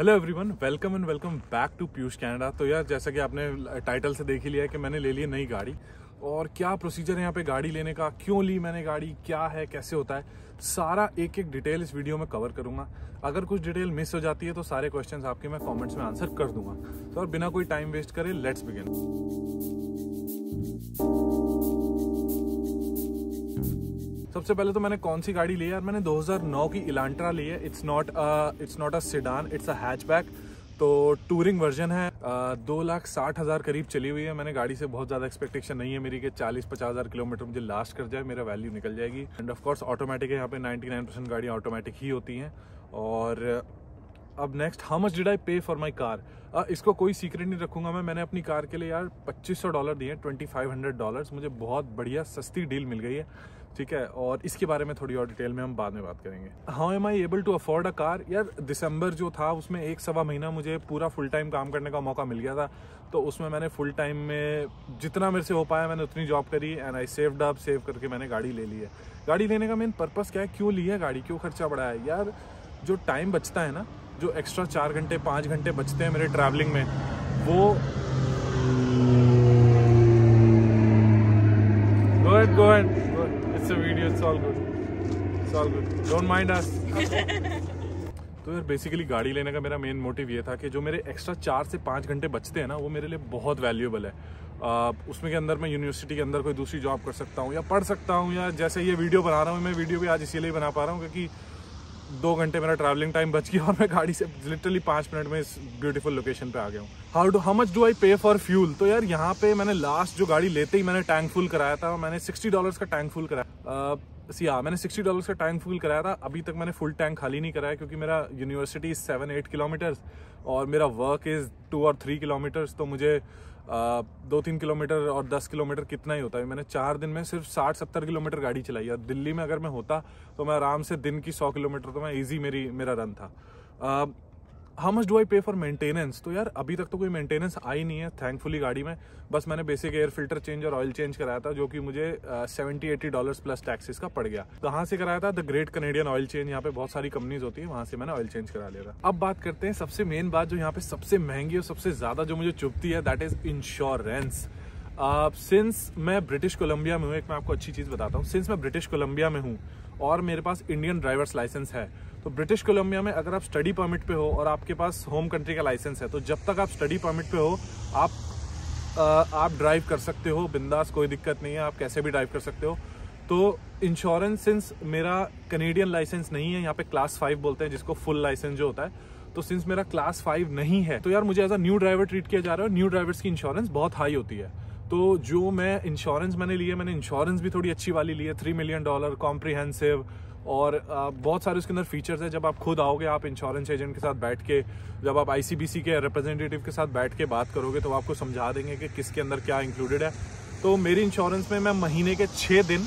Hello everyone welcome and welcome back to Piyush Canada तो यार, जैसा कि आपने टाइटल से देख ही लिया है कि मैंने ले ली नई गाड़ी। और क्या प्रोसीजर है यहाँ पे गाड़ी लेने का? क्यों ली मैंने गाड़ी? क्या है? कैसे होता है? सारा एक एक डिटेल इस वीडियो में कवर करूँगा। अगर कुछ डिटेल मिस हो जाती है तो सारे क्वेश्चन आपके मैं कॉमेंट्स में आंसर कर दूँगा। तो और बिना कोई टाइम वेस्ट करे लेट्स बिगिन सबसे पहले तो मैंने कौन सी गाड़ी ली है? मैंने 2009 की इलांट्रा ली है। It's not it's not a sedan it's a hatchback तो टूरिंग वर्जन है। दो लाख साठ हज़ार करीब चली हुई है। मैंने गाड़ी से बहुत ज़्यादा एक्सपेक्टेशन नहीं है मेरी कि चालीस पचास हज़ार किलोमीटर मुझे लास्ट कर जाए, मेरा वैल्यू निकल जाएगी। एंड ऑफ़ कोर्स ऑटोमेटिक है। यहाँ पे 99 परसेंट गाड़ियाँ ऑटोमेटिक ही होती हैं। और, अब next how much did I pay for my car इसको कोई सीक्रेट नहीं रखूँगा मैं। मैंने अपनी कार के लिए यार 2500 डॉलर दिए 2500 डॉलर्स मुझे बहुत बढ़िया सस्ती डील मिल गई है। ठीक है? और इसके बारे में थोड़ी और डिटेल में हम बाद में बात करेंगे। How am I able to afford a car यार दिसंबर जो था उसमें एक सवा महीना मुझे पूरा फुल टाइम काम करने का मौका मिल गया था। तो उसमें मैंने फुल टाइम में जितना मेरे से हो पाया मैंने उतनी जॉब करी and I saved up save करके मैंने गाड़ी ले ली है। गाड़ी लेने का मेन पर्पज़ क्या है? क्यों ली है गाड़ी? क्यों खर्चा बढ़ा है? यार जो टाइम बचता है ना जो एक्स्ट्रा चार घंटे पाँच घंटे बचते हैं मेरे ट्रैवलिंग में वो Go ahead, go all good it's all good don't mind us. तो यार बेसिकली गाड़ी लेने का मेरा मेन मोटिव ये था कि जो मेरे एक्स्ट्रा चार से पाँच घंटे बचते हैं ना वो मेरे लिए बहुत वैल्यूएबल है। आ, उसमें के अंदर मैं यूनिवर्सिटी के अंदर कोई दूसरी जॉब कर सकता हूँ या पढ़ सकता हूँ या जैसे ये वीडियो बना रहा हूँ मैं वीडियो भी आज इसीलिए बना पा रहा हूँ क्योंकि दो घंटे मेरा ट्रैवलिंग टाइम बच गया और मैं गाड़ी से लिटरली पाँच मिनट में इस ब्यूटीफुल लोकेशन पे आ गया हूँ। How do how much do I pay for fuel तो यार यहाँ पे मैंने लास्ट जो गाड़ी लेते ही मैंने टैंक फुल कराया था, मैंने सिक्सटी डॉलर्स का टैंक फुल कराया। सी हाँ मैंने सिक्सटी डॉलर्स का टैंक फुल कराया था। अभी तक मैंने फुल टैंक खाली नहीं कराया क्योंकि मेरा university is seven eight kilometers और मेरा वर्क इज़ टू और थ्री किलोमीटर्स तो मुझे दो तीन किलोमीटर और दस किलोमीटर कितना ही होता है। मैंने चार दिन में सिर्फ़ साठ सत्तर किलोमीटर गाड़ी चलाई और दिल्ली में अगर मैं होता तो मैं आराम से दिन की सौ किलोमीटर तो मैं ईजी मेरी, मेरा रन था। How much do I pay for maintenance तो यार, अभी तक तो कोई मेंटेनेंस आई नहीं है थैंकफुली गाड़ी में। बस मैंने बेसिक एयर फ़िल्टर चेंज और ऑयल चेंज कराया था, जो कि मुझे seventy eighty dollar plus taxes का पड़ गया। कहाँ से कराया था the great Canadian oil change यहाँ पे बहुत सारी कंपनीज़ होती है, वहाँ से मैंने ऑयल चेंज करा लिया था। अब बात करते हैं सबसे मेन बात जो यहाँ पे सबसे महँगी और सबसे ज़्यादा जो मुझे चुभती है दैट इज़ इंश्योरेंस सिंस मैं ब्रिटिश कोलंबिया में हूँ, एक मैं आपको अच्छी चीज़ बताता हूँ। सिंस मैं ब्रिटिश कोलंबिया में हूँ, और मेरे पास इंडियन ड्राइवर्स लाइसेंस है तो ब्रिटिश कोलंबिया में अगर आप स्टडी परमिट पे हो और आपके पास होम कंट्री का लाइसेंस है तो जब तक आप स्टडी परमिट पे हो आप आ, आप ड्राइव कर सकते हो। बिंदास कोई दिक्कत नहीं है आप कैसे भी ड्राइव कर सकते हो। तो इंश्योरेंस सिंस मेरा कनेडियन लाइसेंस नहीं है यहाँ पे क्लास फाइव बोलते हैं जिसको फुल लाइसेंस जो होता है तो सिंस मेरा क्लास फाइव नहीं है तो यार मुझे as a new driver treat किया जा रहा है न्यू ड्राइवर्स की इंश्योरेंस बहुत हाई होती है। तो जो मैं इंश्योरेंस मैंने लिए, मैंने इंश्योरेंस भी थोड़ी अच्छी वाली ली है थ्री मिलियन डॉलर कॉम्प्रीहेंसिव और बहुत सारे उसके अंदर फीचर्स हैं। जब आप खुद आओगे, आप इंश्योरेंस एजेंट के साथ बैठ के, जब आप आईसीबीसी के रिप्रेजेंटेटिव के साथ बैठ के बात करोगे तो आपको समझा देंगे कि किसके अंदर क्या इंक्लूडेड है। तो मेरी इंश्योरेंस में मैं महीने के छः दिन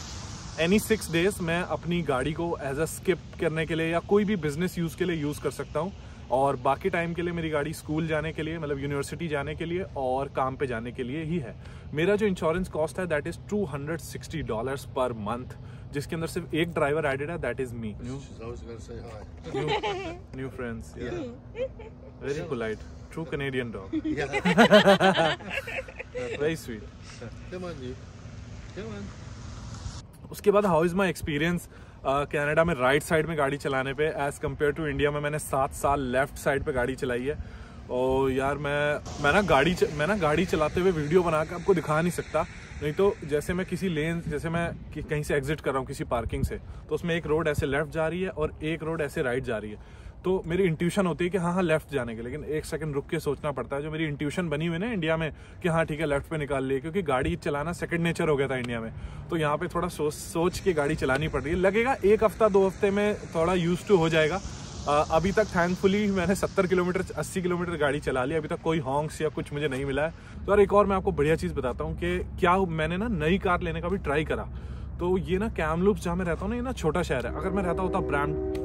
एनी सिक्स डेज़ मैं अपनी गाड़ी को एज अ स्किप करने के लिए या कोई भी बिज़नेस यूज़ के लिए यूज़ कर सकता हूँ। और बाकी टाइम के लिए मेरी गाड़ी स्कूल जाने के लिए मतलब यूनिवर्सिटी जाने के लिए और काम पे जाने के लिए ही है। मेरा जो इंश्योरेंस कॉस्ट है that is two hundred sixty dollars per month जिसके अंदर सिर्फ़ एक ड्राइवर एडेड है that is me new new friends very polite true Canadian dog very sweet उसके बाद how is my experience Canada में राइट साइड में गाड़ी चलाने पे एज कंपेयर टू इंडिया में मैंने सात साल लेफ़्ट साइड पे गाड़ी चलाई है। और यार, मैं मैं ना गाड़ी मैं ना गाड़ी चलाते हुए वीडियो बना कर आपको दिखा नहीं सकता। नहीं तो जैसे मैं किसी लेन जैसे मैं कहीं से एग्जिट कर रहा हूँ किसी पार्किंग से तो उसमें एक रोड ऐसे लेफ़्ट जा रही है और एक रोड ऐसे राइट जा रही है। तो मेरी इंट्यूशन होती है कि हाँ हाँ लेफ़्ट जाने के लेकिन एक सेकंड रुक के सोचना पड़ता है। जो मेरी इंट्यूशन बनी हुई ना इंडिया में कि हाँ ठीक है लेफ़्ट पे निकाल लिए, क्योंकि गाड़ी चलाना सेकंड नेचर हो गया था इंडिया में। तो यहाँ पे थोड़ा सोच सोच के गाड़ी चलानी पड़ रही है। लगेगा एक हफ़्ता, दो हफ़्ते में थोड़ा यूज़ टू हो जाएगा। अभी तक थैंकफुली मैंने 70 किलोमीटर 80 किलोमीटर गाड़ी चला ली। अभी तक कोई हॉन्ग्स या कुछ मुझे नहीं मिला है। तो यार, एक और मैं आपको बढ़िया चीज़ बताता हूँ कि क्या मैंने ना नई कार लेने का भी ट्राई करा। तो ये ना कैमलूप जहाँ मैं रहता हूँ ना, ये ना छोटा शहर है। अगर मैं रहता होता ब्रैम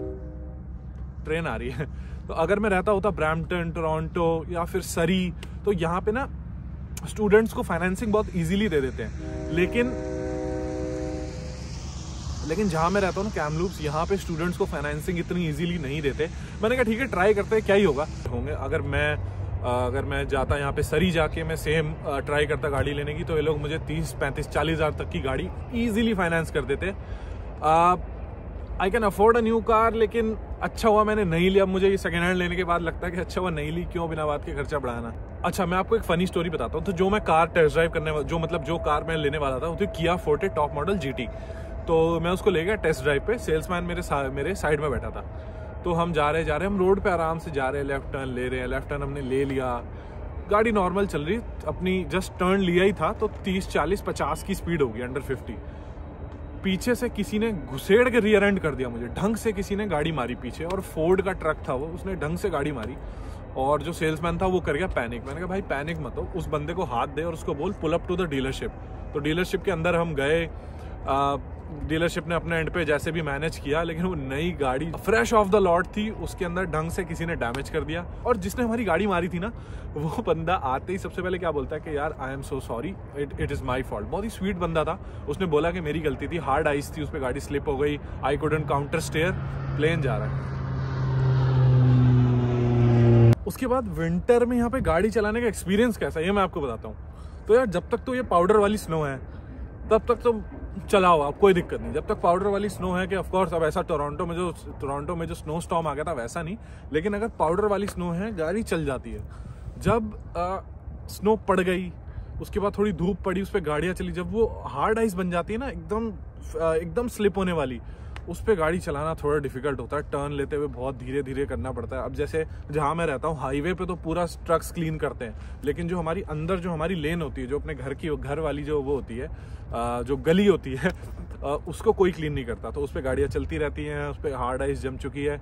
ट्रेन आ रही है। तो अगर मैं रहता होता ब्रैम्पटन टोरंटो या फिर सरी तो यहाँ पे ना स्टूडेंट्स को फाइनेंसिंग बहुत इजीली दे देते हैं। लेकिन लेकिन जहाँ मैं रहता हूँ ना कैमलूप्स यहाँ पे स्टूडेंट्स को फाइनेंसिंग इतनी इजीली नहीं देते। मैंने कहा, ठीक है ट्राई करते हैं, क्या ही होगा? होंगे, अगर मैं अगर मैं जाता यहाँ पे सरी जाके मैं सेम ट्राई करता गाड़ी लेने की तो ये लोग मुझे तीस, पैंतीस, चालीस हज़ार तक की गाड़ी ईजिली फाइनेंस कर देते। I can afford a new car लेकिन अच्छा हुआ मैंने नहीं लिया। अब मुझे ये सेकेंड हैंड लेने के बाद लगता है कि अच्छा हुआ नहीं ली क्यों बिना बात के खर्चा बढ़ाना? अच्छा मैं आपको एक फनी स्टोरी बताता हूँ। तो जो मैं कार टेस्ट ड्राइव करने जो मतलब जो कार मैं लेने वाला था वो थी किया फोर्टे टॉप मॉडल जीटी तो मैं उसको ले गया टेस्ट ड्राइव पे। सेल्समैन मेरे सा, मेरे साइड में बैठा था। तो हम जा रहे जा रहे हम रोड पे आराम से जा रहे हैं। लेफ़्ट टर्न ले रहे हैं। लेफ़्ट टर्न हमने ले लिया। गाड़ी नॉर्मल चल रही। अपनी जस्ट टर्न लिया ही था। तो 30 40 50 की स्पीड होगी अंडर 50 पीछे से किसी ने घुसेड़ के रियर एंड कर दिया मुझे। ढंग से किसी ने गाड़ी मारी पीछे, और फोर्ड का ट्रक था वो, उसने ढंग से गाड़ी मारी। और जो सेल्समैन था वो कर गया पैनिक मैंने कहा, भाई पैनिक मत हो, उस बंदे को हाथ दे और उसको बोल pull up to the dealership तो डीलरशिप के अंदर हम गए डीलरशिप ने अपने एंड पे जैसे भी मैनेज किया, लेकिन वो नई गाड़ी फ्रेश ऑफ़ द लॉट थी, उसके अंदर ढंग से किसी ने डैमेज कर दिया। और जिसने हमारी गाड़ी मारी थी ना, वो बंदा आते ही सबसे पहले क्या बोलता है कि, यार I am so sorry it it is my fault बहुत ही स्वीट बंदा था। उसने बोला कि, मेरी गलती थी. हार्ड आइस थी. उस पर गाड़ी स्लिप हो गई. I couldn't counter steer plain जा रहा है. उसके बाद विंटर में यहाँ पे गाड़ी चलाने का एक्सपीरियंस कैसा है, ये मैं आपको बताता हूँ। तो यार, जब तक तो ये पाउडर वाली स्नो है, तब तक तो चलाओ आप कोई दिक्कत नहीं। जब तक पाउडर वाली स्नो है कि ऑफकोर्स अब ऐसा टोरंटो में जो टोरंटो में जो स्नो स्टॉम आ गया था वैसा नहीं। लेकिन अगर पाउडर वाली स्नो है गाड़ी चल जाती है। जब आ, स्नो पड़ गई उसके बाद थोड़ी धूप पड़ी उस पर गाड़ियाँ चली जब वो हार्ड आइस बन जाती है ना एकदम एकदम स्लिप होने वाली उस पर गाड़ी चलाना थोड़ा डिफ़िकल्ट होता है टर्न लेते हुए बहुत धीरे धीरे करना पड़ता है। अब जैसे जहाँ मैं रहता हूँ हाईवे पे तो पूरा ट्रक्स क्लीन करते हैं। लेकिन जो हमारी अंदर जो हमारी लेन होती है, जो अपने घर की, घर वाली जो वो होती है जो गली होती है उसको कोई क्लीन नहीं करता। तो उस पर गाड़ियाँ चलती रहती हैं, उस पर हार्ड आइस जम चुकी है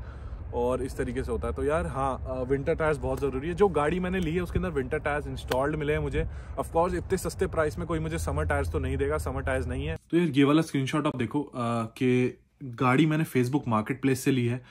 और इस तरीके से होता है। तो यार हाँ विंटर टायर्स बहुत ज़रूरी है। जो गाड़ी मैंने ली है, उसके अंदर विंटर टायर्स इंस्टॉल्ड मिले हैं मुझे। ऑफकोर्स इतने सस्ते प्राइस में कोई मुझे समर टायर्स तो नहीं देगा समर टायर्स नहीं है। तो यार, ये वाला स्क्रीनशॉट आप देखो कि गाड़ी मैंने फेसबुक मार्केट प्लेस से ली है।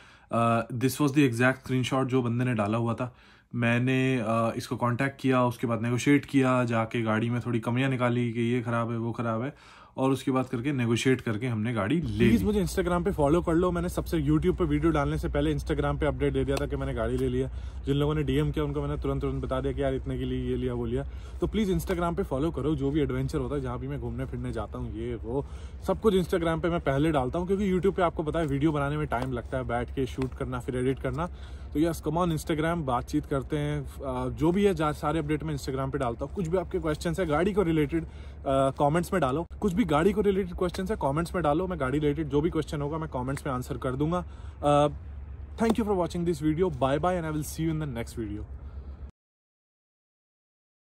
This was the exact screen जो बंदे ने डाला हुआ था। मैंने uh, इसको कॉन्टैक्ट किया उसके बाद नेगोशिएट किया जाके गाड़ी में थोड़ी कमियाँ निकाली कि ये ख़राब है वो ख़राब है। और उसके बाद करके नेगोशिएट करके हमने गाड़ी ले प्लीज़ मुझे इंस्टाग्राम पे फॉलो कर लो। मैंने सबसे यूट्यूब पे वीडियो डालने से पहले इंस्टाग्राम पे अपडेट दे दिया था कि मैंने गाड़ी ले लिया जिन लोगों ने डीएम किया उनको मैंने तुरंत तुरंत बता दिया कि यार इतने के लिए ये लिया वो लिया। तो प्लीज़ इंस्टाग्राम पे फॉलो करो। जो भी एडवेंचर होता है जहाँ भी मैं घूमने फिरने जाता हूँ ये वो सब कुछ इंस्टाग्राम पे मैं पहले डालता हूँ क्योंकि यूट्यूब पे आपको पता है वीडियो बनाने में टाइम लगता है। बैठ के शूट करना फिर एडिट करना। तो यस कमॉन इंस्टाग्राम बातचीत करते हैं जो भी है सारे अपडेट मैं इंस्टाग्राम पे डालता हूँ। कुछ भी आपके क्वेश्चन है, गाड़ी को रिलेटेड कॉमेंट्स में डालो। कुछ भी गाड़ी को रिलेटेड क्वेश्चन है कॉमेंट्स में डालो। मैं गाड़ी रिलेटेड जो भी क्वेश्चन होगा, मैं कॉमेंट्स में आंसर कर दूँगा। Thank you for watching this video bye bye and I will see you in the next video